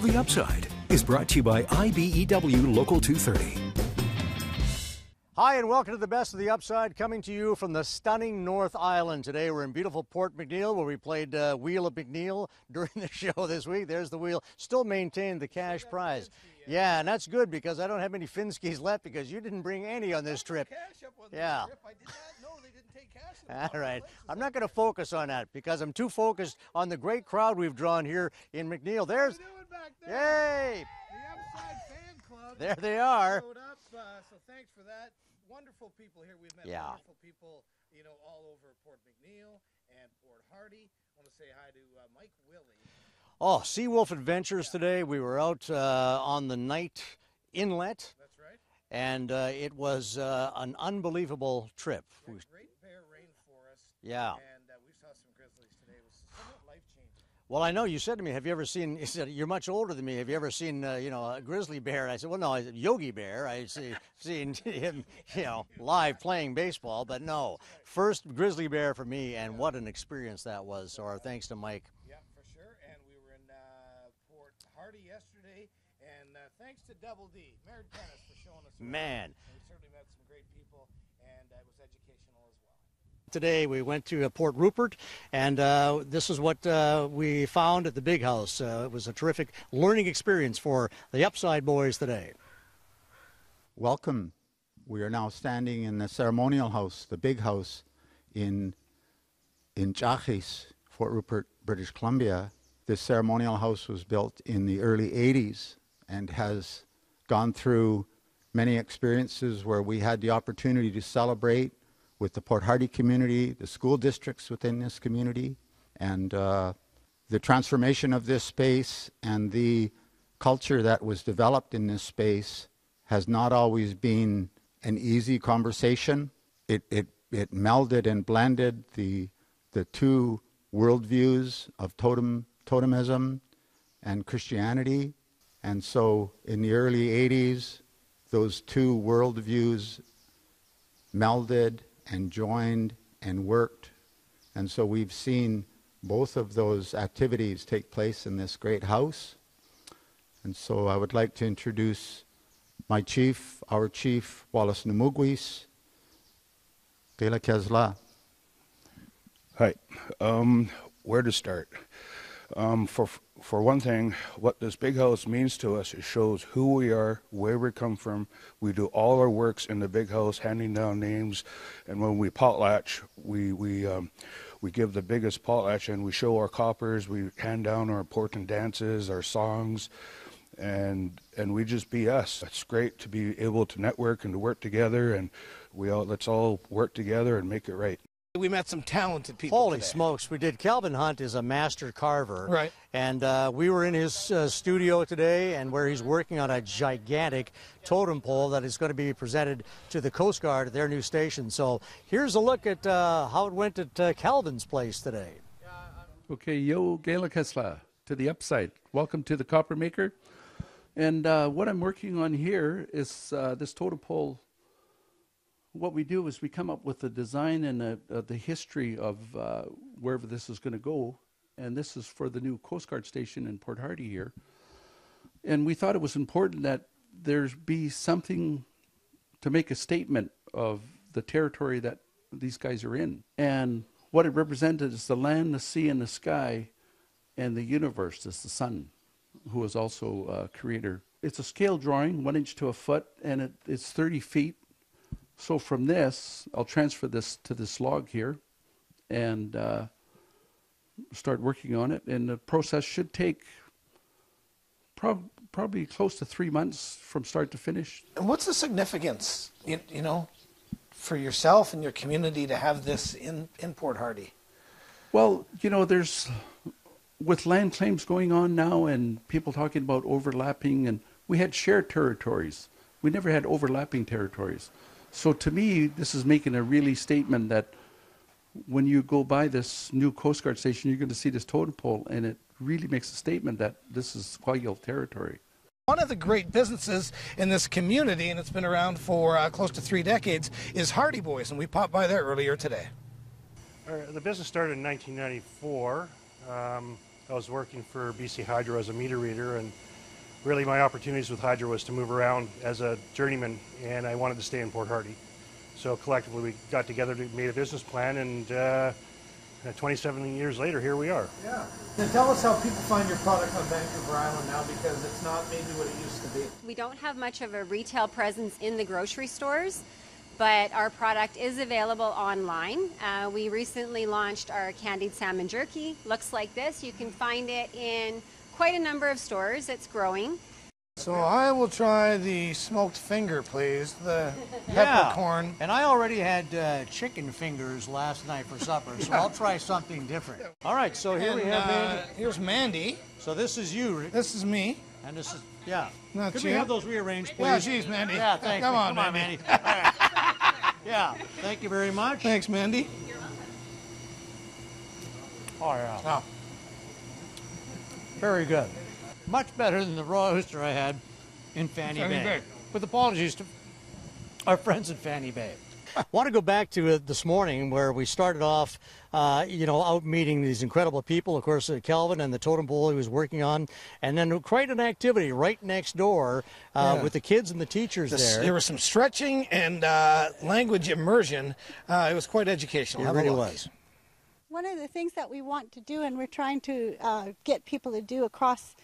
The Upside is brought to you by IBEW Local 230. Hi, and welcome to the best of the upside, coming to you from the stunning North Island. Today, we're in beautiful Port McNeill, where we played uh, Wheel of McNeill during the show this week. There's the wheel, still maintained the cash prize. Yeah, and that's good because I don't have any Finskis left because you didn't bring any on this trip. Yeah. All right. I'm not going to focus on that because I'm too focused on the great crowd we've drawn here in McNeill. There's. Yay! The Upside Fan Club. There they are. Uh, so thanks for that. Wonderful people here. We've met Yeah. wonderful people, you know, all over Port McNeill and Port Hardy. I want to say hi to uh, Mike Willie. Oh, Seawolf Adventures today. We were out uh, on the Knight Inlet, That's right. and uh, it was uh, an unbelievable trip. Great, Great Bear Rainforest. Yeah. And uh, we saw some grizzlies today. It was somewhat life changing. Well, I know you said to me, "Have you ever seen?" You said you're much older than me. Have you ever seen, uh, you know, a grizzly bear? I said, "Well, no, I said Yogi Bear. I see, seen him, you know, live playing baseball, but no, first grizzly bear for me, and what an experience that was." So, our thanks to Mike. Yeah, for sure. And we were in uh, Port Hardy yesterday. And uh, thanks to Double D, Mayor Dennis, for showing us. around. Man. And we certainly met some great people, and uh, it was educational as well. Today we went to uh, Port Rupert, and uh, this is what uh, we found at the Big House. Uh, it was a terrific learning experience for the Upside Boys today. Welcome. We are now standing in the ceremonial house, the big house in in Chachis, Fort Rupert, British Columbia. This ceremonial house was built in the early 80s and has gone through many experiences where we had the opportunity to celebrate with the Port Hardy community, the school districts within this community, and uh, the transformation of this space and the culture that was developed in this space has not always been an easy conversation. It, it, it melded and blended the, the two worldviews of totem, totemism and Christianity. And so in the early 80s, those two worldviews melded and joined and worked. And so we've seen both of those activities take place in this great house. And so I would like to introduce my chief, our chief, Wallace Numugwis. Kela Kesla. Hi. Um, where to start? Um, for for one thing, what this big house means to us, it shows who we are, where we come from. We do all our works in the big house, handing down names, and when we potlatch, we we um, we give the biggest potlatch, and we show our coppers. We hand down our important dances, our songs, and and we just be us. It's great to be able to network and to work together, and we all let's all work together and make it right. We met some talented people. Holy today. smokes, we did. Calvin Hunt is a master carver. Right. And uh, we were in his uh, studio today, and where he's working on a gigantic totem pole that is going to be presented to the Coast Guard at their new station. So here's a look at uh, how it went at uh, Calvin's place today. Okay, yo, Gala Kesla to the upside. Welcome to the Copper Maker. And uh, what I'm working on here is uh, this totem pole. What we do is we come up with the design and uh, uh, the history of uh, wherever this is going to go. And this is for the new Coast Guard station in Port Hardy here. And we thought it was important that there be something to make a statement of the territory that these guys are in. And what it represented is the land, the sea, and the sky, and the universe is the sun, who is also a creator. It's a scale drawing, one inch to a foot, and it, it's 30 feet. So from this, I'll transfer this to this log here and uh, start working on it. And the process should take prob- probably close to three months from start to finish. And what's the significance, you, you know, for yourself and your community to have this in, in Port Hardy? Well, you know, there's with land claims going on now and people talking about overlapping, and we had shared territories. We never had overlapping territories. So to me, this is making a really statement that when you go by this new Coast Guard station, you're going to see this totem pole, and it really makes a statement that this is Kwajil territory. One of the great businesses in this community, and it's been around for uh, close to three decades, is Hardy Buoys, and we popped by there earlier today. Uh, The business started in 1994. Um, I was working for BC Hydro as a meter reader, and really my opportunities with Hydro was to move around as a journeyman, and I wanted to stay in Port Hardy. So collectively, we got together, to made a business plan, and uh, 27 years later, here we are. Yeah. Then tell us how people find your product on Vancouver Island now because it's not maybe what it used to be. We don't have much of a retail presence in the grocery stores, but our product is available online. Uh, we recently launched our candied salmon jerky. Looks like this. You can find it in quite a number of stores. It's growing. So I will try the smoked finger, please. The Yeah. peppercorn. And I already had uh, chicken fingers last night for supper, so I'll try something different. All right, so here we have uh, Mandy. Here's Mandy. So this is you, Rick, This is me. and this is yeah. Not Could you. we have those rearranged, please? Yeah, geez, Mandy. Yeah, thanks. Come man. on, Come on, Mandy. Mandy. All right. Yeah, thank you very much. Thanks, Mandy. Oh yeah, Oh, very good. Much better than the raw oyster I had in Fanny, Fanny Bay. Bay. With apologies to our friends at Fanny Bay. I want to go back to uh, this morning where we started off, uh, you know, out meeting these incredible people. Of course, uh, Kelvin and the totem pole he was working on, and then quite an activity right next door uh, Yeah. with the kids and the teachers This- there. there was some stretching and uh, language immersion. Uh, it was quite educational. It Have a really look. was. One of the things that we want to do, and we're trying to uh, get people to do across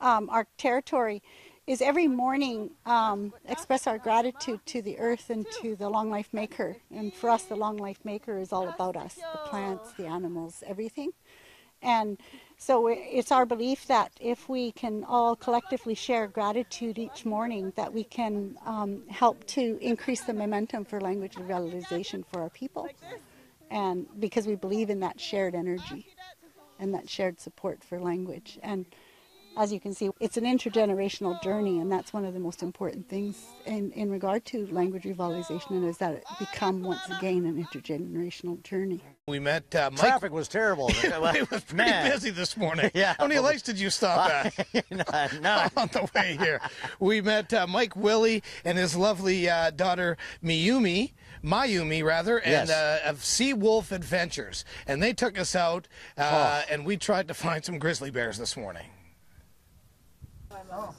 um, our territory, is every morning um, express our gratitude to the earth and to the Long Life Maker. And for us, the Long Life Maker is all about us the plants, the animals, everything. And so it's our belief that if we can all collectively share gratitude each morning, that we can um, help to increase the momentum for language revitalization for our people and because we believe in that shared energy and that shared support for language and as you can see it's an intergenerational journey and that's one of the most important things in, in regard to language revitalization and is that it become once again an intergenerational journey We met uh, Mike. Traffic was terrible. it was pretty Man. busy this morning. Yeah. How many lights did you stop at? no. on the way here. We met uh, Mike Willie and his lovely uh, daughter Miyumi, Mayumi rather, and Yes. uh, of Sea Wolf Adventures, and they took us out, uh, and we tried to find some grizzly bears this morning. No,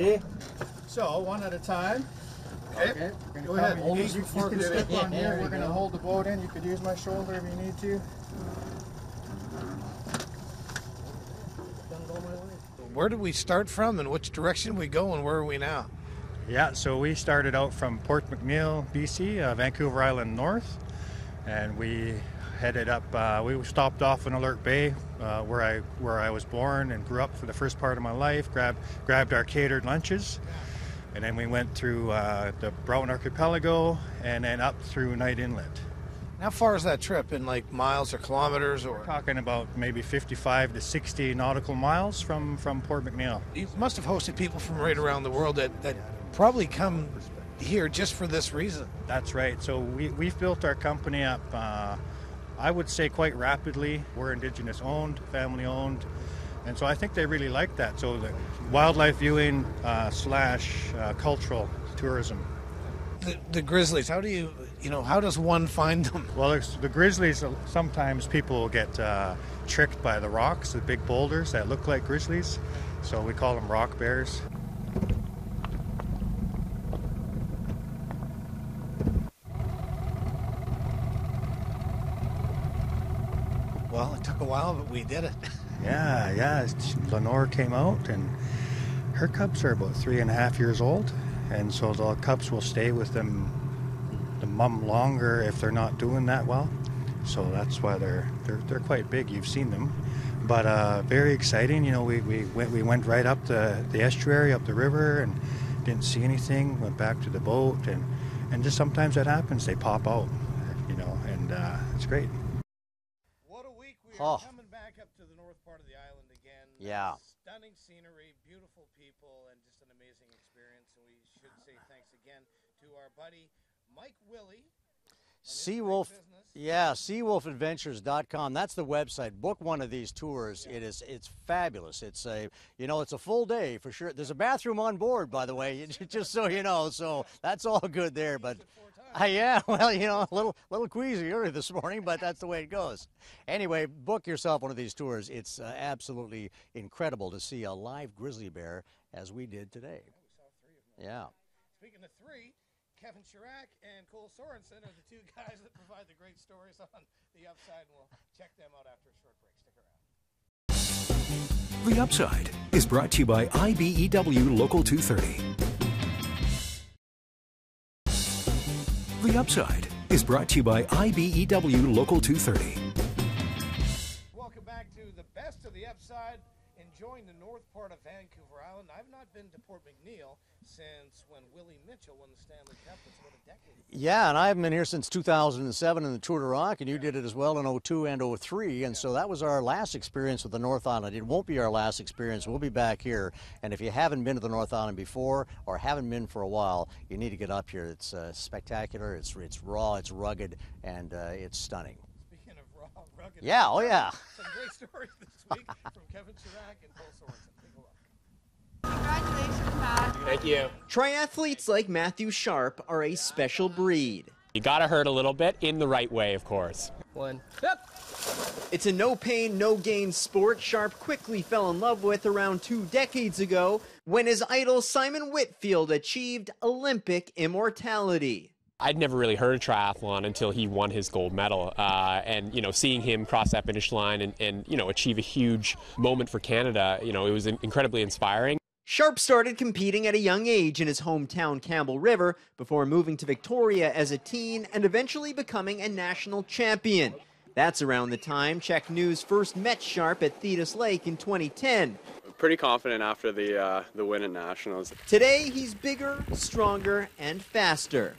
see? So, one at a time. Okay. Go ahead. You, you, you can step on here. We're going to hold the boat in. You could use my shoulder if you need to. Where did we start from, and which direction we go, and where are we now? Yeah, so we started out from Port McNeill, BC, uh, Vancouver Island North, and we headed up. Uh, we stopped off in Alert Bay, uh, where I where I was born and grew up for the first part of my life. Grabbed grabbed our catered lunches, and then we went through uh, the Broughton Archipelago and then up through Knight Inlet. How far is that trip in like miles or kilometers or? Talking about maybe 55 to 60 nautical miles from from Port McNeill. You must have hosted people from right around the world that, that probably come here just for this reason. That's right. So we, we've built our company up, uh, I would say, quite rapidly. We're Indigenous owned, family owned. And so I think they really like that. So the wildlife viewing uh, slash uh, cultural tourism. The, the grizzlies, how do you, you know, how does one find them? Well, the grizzlies, uh, sometimes people get uh, tricked by the rocks, the big boulders that look like grizzlies. So we call them rock bears. Well, it a while, but we did it. Yeah, yeah. Lenore came out, and her cubs are about three and a half years old, and so the cubs will stay with them, the mum longer if they're not doing that well. So that's why they're they're they're quite big. You've seen them, but uh, very exciting. You know, we, we went we went right up the the estuary, up the river, and didn't see anything. Went back to the boat, and and just sometimes that happens. They pop out, you know, and uh, it's great. What a week we Oh. coming back up to the north part of the island again. Yeah. Stunning scenery, beautiful people, and just an amazing experience. And we should say thanks again to our buddy Mike Willie. Seawolf, yeah, seawolfadventures.com. That's the website. Book one of these tours. It is, it's fabulous. It's a, you know, it's a full day for sure. There's a bathroom on board, by the way, just so you know. So that's all good there. But uh, yeah, well, you know, a little, little queasy early this morning, but that's the way it goes. Anyway, book yourself one of these tours. It's uh, absolutely incredible to see a live grizzly bear as we did today. Yeah. Speaking of three, Kevin Charach and Cole Sorensen are the two guys that provide the great stories on the upside, and we'll check them out after a short break. Stick around. The Upside is brought to you by IBEW Local 230. The Upside is brought to you by IBEW Local 230. Welcome back to the best of the upside, enjoying the north part of Vancouver Island. I've not been to Port McNeill since when Willie Mitchell won the Stanley Cup. It's about a decade. Yeah, and I haven't been here since 2007 in the Tour de Rock, and you did it as well in 02 and 03, and so that was our last experience with the North Island. It won't be our last experience. We'll be back here, and if you haven't been to the North Island before or haven't been for a while, you need to get up here. It's uh, spectacular. It's it's raw. It's rugged, and uh, it's stunning. Speaking of raw, rugged. Yeah, oh yeah. Some great stories this week from Kevin Charach and Cole Sorensen. Take a look. Congratulations, Matt. Thank you. Triathletes like Matthew Sharpe are a special breed. You gotta hurt a little bit in the right way, of course. One. Yep. It's a no pain, no gain sport Sharpe quickly fell in love with around two decades ago when his idol Simon Whitfield achieved Olympic immortality. I'd never really heard of triathlon until he won his gold medal. Uh, and, you know, seeing him cross that finish line and, and, you know, achieve a huge moment for Canada, you know, it was incredibly inspiring. Sharpe started competing at a young age in his hometown Campbell River before moving to Victoria as a teen and eventually becoming a national champion. That's around the time CHEK News first met Sharpe at Thetis Lake in 2010. Pretty confident after the uh, the win at nationals. Today he's bigger, stronger, and faster.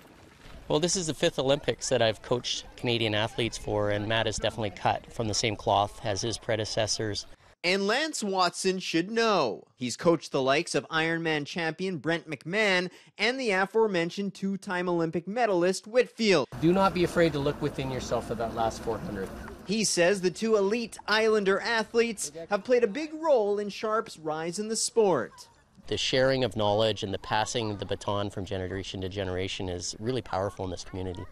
Well, this is the fifth Olympics that I've coached Canadian athletes for, and Matt is definitely cut from the same cloth as his predecessors. And Lance Watson should know. He's coached the likes of Ironman champion Brent McMahon and the aforementioned two time Olympic medalist Whitfield. Do not be afraid to look within yourself for that last 400. He says the two elite Islander athletes have played a big role in Sharpe's rise in the sport. The sharing of knowledge and the passing the baton from generation to generation is really powerful in this community.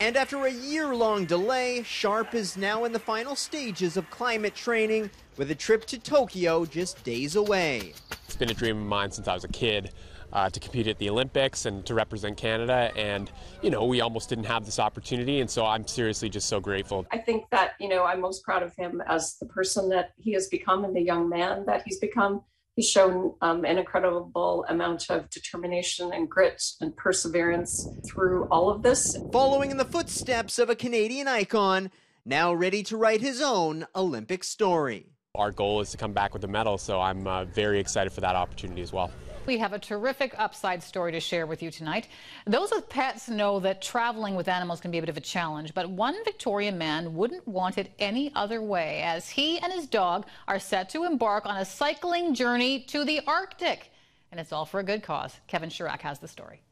And after a year long delay, Sharpe is now in the final stages of climate training with a trip to Tokyo just days away. It's been a dream of mine since I was a kid. Uh, to compete at the Olympics and to represent Canada. And, you know, we almost didn't have this opportunity. And so I'm seriously just so grateful. I think that, you know, I'm most proud of him as the person that he has become and the young man that he's become. He's shown um, an incredible amount of determination and grit and perseverance through all of this. Following in the footsteps of a Canadian icon, now ready to write his own Olympic story. Our goal is to come back with a medal, so I'm uh, very excited for that opportunity as well. We have a terrific upside story to share with you tonight. Those with pets know that traveling with animals can be a bit of a challenge, but one Victorian man wouldn't want it any other way as he and his dog are set to embark on a cycling journey to the Arctic. And it's all for a good cause. Kevin Charach has the story.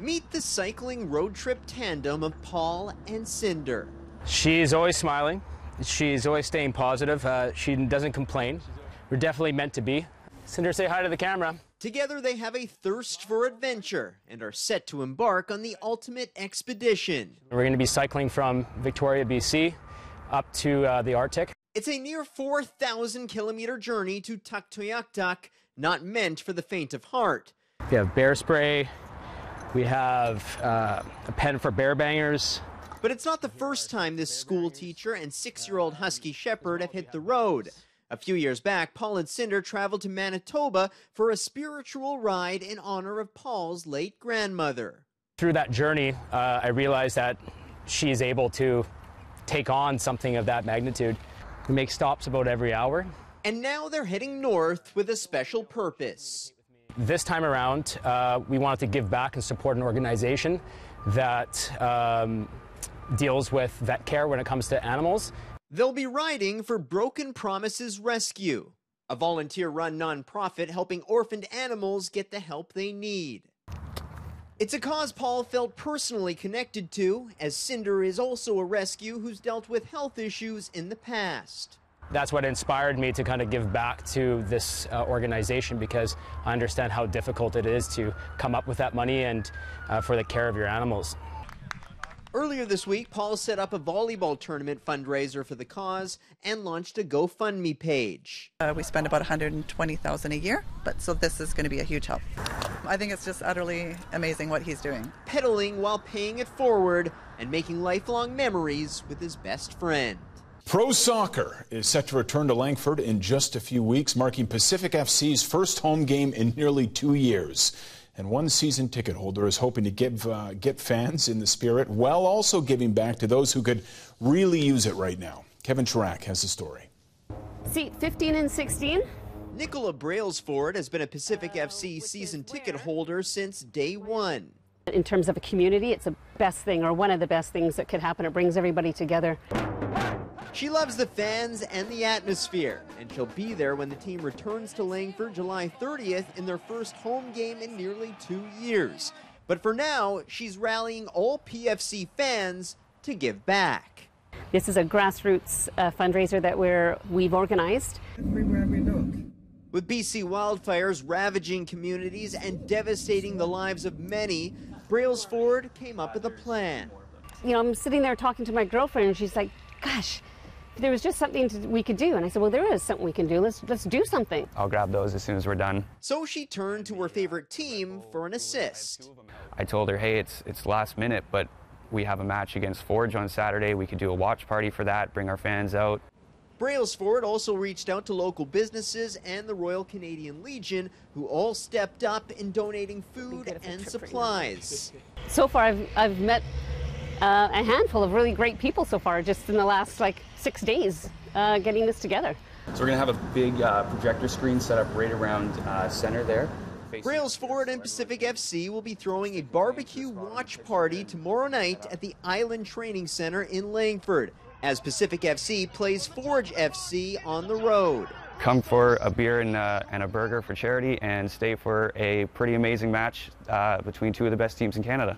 Meet the cycling road trip tandem of Paul and Cinder. She's always smiling. She's always staying positive. Uh, she doesn't complain. We're definitely meant to be. Cinder, say hi to the camera. Together, they have a thirst for adventure and are set to embark on the ultimate expedition. We're going to be cycling from Victoria, BC, up to uh, the Arctic. It's a near 4,000 kilometer journey to Tuktoyaktuk, not meant for the faint of heart. We have bear spray. We have uh, a pen for bear bangers. But it's not the first time this school teacher and six year old Husky Shepherd have hit the road. A few years back, Paul and Cinder traveled to Manitoba for a spiritual ride in honor of Paul's late grandmother. Through that journey, uh, I realized that she is able to take on something of that magnitude. We make stops about every hour. And now they're heading north with a special purpose. This time around, uh, we wanted to give back and support an organization that um, deals with vet care when it comes to animals. They'll be riding for Broken Promises Rescue, a volunteer run nonprofit helping orphaned animals get the help they need. It's a cause Paul felt personally connected to, as Cinder is also a rescue who's dealt with health issues in the past. That's what inspired me to kind of give back to this uh, organization because I understand how difficult it is to come up with that money and uh, for the care of your animals. Earlier this week, Paul set up a volleyball tournament fundraiser for the cause and launched a GoFundMe page. Uh, we spend about 120,000 a year, but so this is going to be a huge help. I think it's just utterly amazing what he's doing. Pedaling while paying it forward and making lifelong memories with his best friend. Pro soccer is set to return to Langford in just a few weeks, marking Pacific FC's first home game in nearly two years. And one season ticket holder is hoping to give, uh, get fans in the spirit while also giving back to those who could really use it right now. Kevin Charach has the story. Seat 15 and 16. Nicola Brailsford has been a Pacific FC season ticket holder since day one. In terms of a community, it's the best thing or one of the best things that could happen. It brings everybody together. She loves the fans and the atmosphere, and she'll be there when the team returns to Langford July 30th in their first home game in nearly two years. But for now, she's rallying all PFC fans to give back. This is a grassroots uh, fundraiser that we're, we've organized. With BC wildfires ravaging communities and devastating the lives of many, Brailsford came up with a plan. You know, I'm sitting there talking to my girlfriend, and she's like, gosh, there was just something to, we could do. And I said, well, there is something we can do. Let's, let's do something. I'll grab those as soon as we're done. So she turned to her favorite team for an assist. I told her, hey, it's, it's last minute, but we have a match against Forge on Saturday. We could do a watch party for that, bring our fans out. Brailsford also reached out to local businesses and the Royal Canadian Legion, who all stepped up in donating food and supplies. So far, I've, I've met uh, a handful of really great people so far, just in the last like six days, uh, getting this together. So we're gonna have a big uh, projector screen set up right around uh, center there. Brailsford and Pacific FC will be throwing a barbecue watch party tomorrow night at the Island Training Center in Langford as Pacific FC plays Forge FC on the road. Come for a beer and, uh, and a burger for charity and stay for a pretty amazing match uh, between two of the best teams in Canada.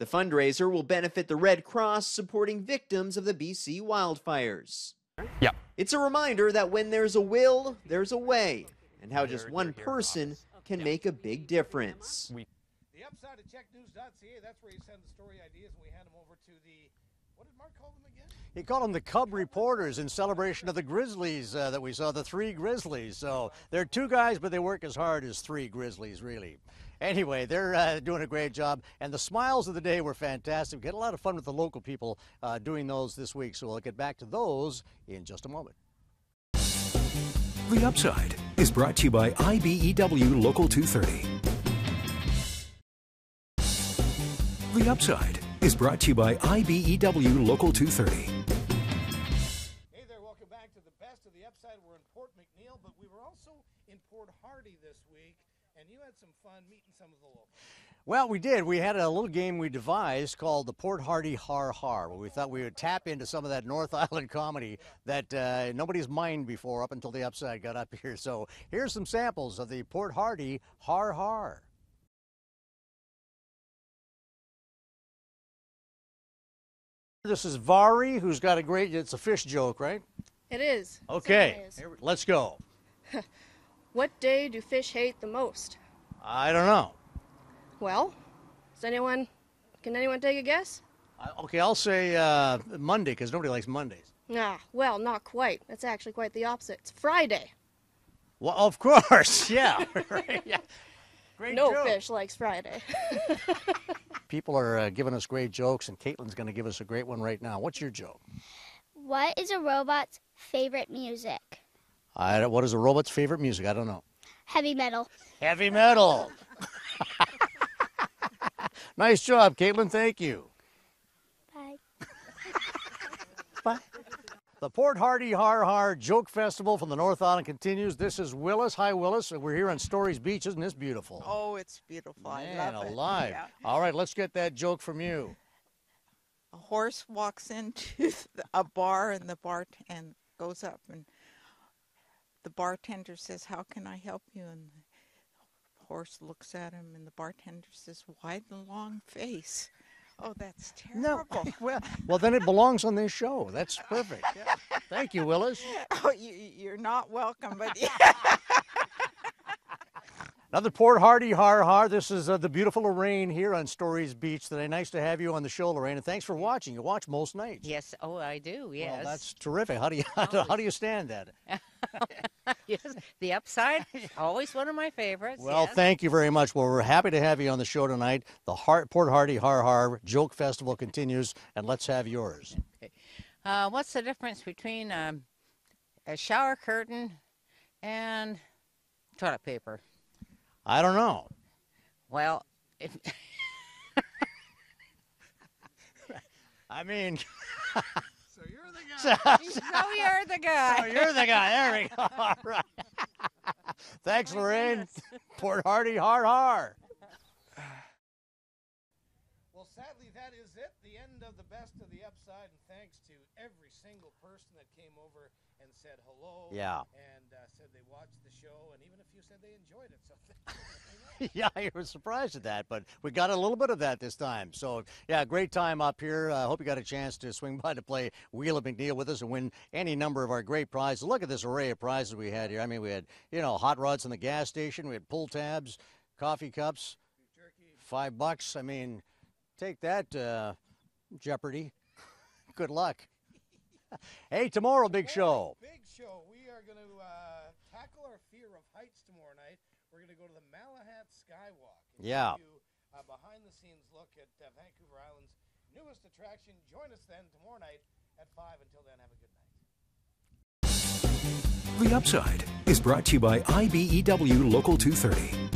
The fundraiser will benefit the Red Cross supporting victims of the BC wildfires. Yeah. It's a reminder that when there's a will, there's a way, and how just one person can make a big difference. The upside of cheknews.ca, that's where you send the story ideas and we hand them over to the, what did Mark call them again? He called them the Cub Reporters in celebration of the Grizzlies uh, that we saw, the three Grizzlies. So they're two guys, but they work as hard as three Grizzlies, really. Anyway, they're uh, doing a great job, and the smiles of the day were fantastic. We had a lot of fun with the local people uh, doing those this week, so we'll get back to those in just a moment. The Upside is brought to you by IBEW Local 230. The Upside is brought to you by IBEW Local 230. Had some fun meeting some of the locals. Well, we did. We had a little game we devised called the Port Hardy Har Har, where we thought we would tap into some of that North Island comedy that uh, nobody's mined before up until the upside got up here. So here's some samples of the Port Hardy Har Har. This is Vari, who's got a great, it's a fish joke, right? It is. Okay, here- let's go. What day do fish hate the most? I don't know. Well, does anyone, can anyone take a guess? I- Okay, I'll say uh, Monday because nobody likes Mondays. Nah, well, not quite. That's actually quite the opposite. It's Friday. Well, of course, yeah. right, yeah. Great no joke. fish likes Friday. People are uh, giving us great jokes, and Caitlin's going to give us a great one right now. What's your joke? What is a robot's favorite music? I what is a robot's favorite music? I don't know. Heavy metal. Heavy metal. nice job, Caitlin. Thank you. Bye. Bye. The Port Hardy Har Har Joke Festival from the North Island continues. This is Willis. Hi, Willis. We're here on Storey's Beach. Isn't this beautiful? Oh, it's beautiful. I Man love it. alive. Yeah. All right, let's get that joke from you. a horse walks into a bar and the bar and goes up and the bartender says, "How can I help you?" and the horse looks at him and the bartender says, "Why the long face?" Oh, that's terrible. No, well, well, then it belongs on this show. That's perfect. Yeah. Thank you, Willis. oh, you, you're not welcome, but yeah. Another Port Hardy Har Har. This is uh, the beautiful Lorraine here on Storey's Beach today. Nice to have you on the show, Lorraine, and thanks for watching. You watch most nights. Yes. Oh, I do. Yes. Well, that's terrific. How do you how do you stand that? yes. The upside, always one of my favorites. Well, yes. thank you very much. Well, we're happy to have you on the show tonight. The Har- Port Hardy Har Har Joke Festival continues, and let's have yours. Uh, what's the difference between um, a shower curtain and toilet paper? I don't know. Well, if, I mean, so you're the guy. so you're the guy. So you're the guy. There we go. All right. Thanks, Lorraine. Port Hardy Har Har. Well, sadly, that is it. The end of the best of the upside, and thanks to every single person that came over and said hello. Yeah. And uh, said they watched the show, and even a few said they enjoyed it. So. yeah, I was surprised at that, but we got a little bit of that this time. So, yeah, great time up here. I uh, hope you got a chance to swing by to play Wheel of McNeill with us and win any number of our great prizes. Look at this array of prizes we had here. I mean, we had, you know, hot rods in the gas station, we had pull tabs, coffee cups, five bucks. I mean, take that, uh, Jeopardy. Good luck. hey, tomorrow, big show. Big show. We are going to uh, tackle our fear of heights tomorrow night. We're going to go to the Malahat Skywalk. And Yeah. Give you a behind-the-scenes look at uh, Vancouver Island's newest attraction. Join us then tomorrow night at 5. Until then, have a good night. The Upside is brought to you by IBEW Local 230